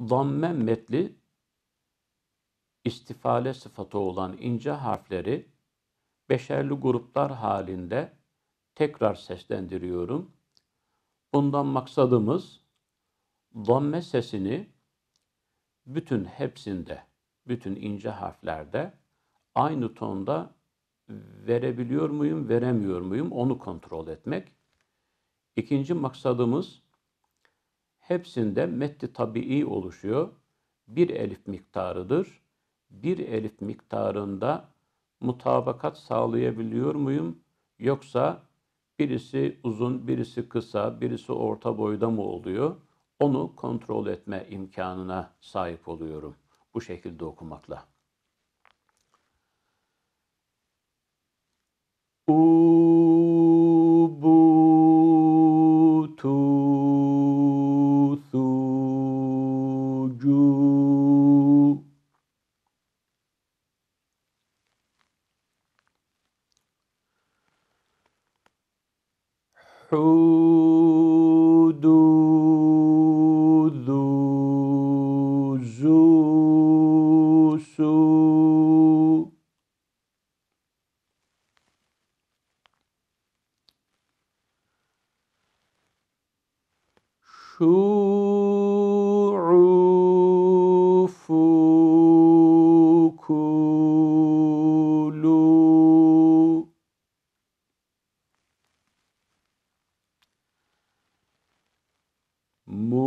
Zamme metli istifale sıfatı olan ince harfleri beşerli gruplar halinde tekrar seslendiriyorum. Bundan maksadımız zamme sesini bütün hepsinde, bütün ince harflerde aynı tonda verebiliyor muyum, veremiyor muyum onu kontrol etmek. İkinci maksadımız hepsinde metti tabii oluşuyor. Bir elif miktarıdır. Bir elif miktarında mutabakat sağlayabiliyor muyum? Yoksa birisi uzun, birisi kısa, birisi orta boyda mı oluyor? Onu kontrol etme imkanına sahip oluyorum bu şekilde okumakla. Ubutu حود شو more